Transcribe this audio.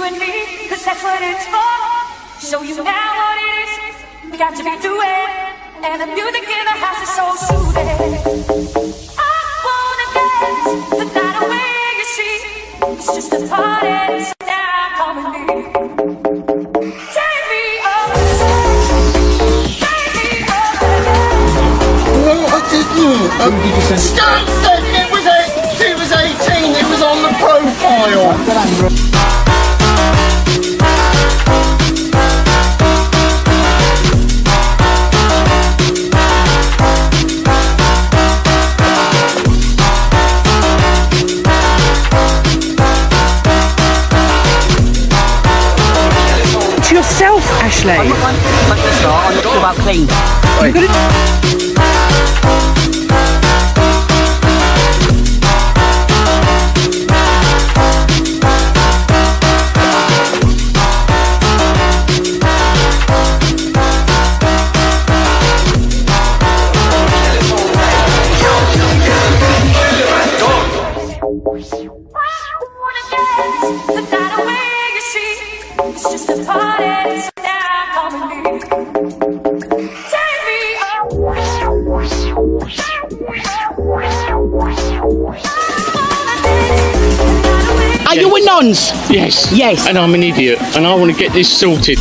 you and me, cause that's what it's for. Show you now what it is. We got to be doing. And the music in the house is so soothing. I wanna dance the night away, you see. It's just a party, so now come with me. Take me away. Take me away. What yourself, Ashley. Like the start, I'm not sure about clean. You've got to The Are you a nonce? Yes. Yes. And I'm an idiot, and I want to get this sorted.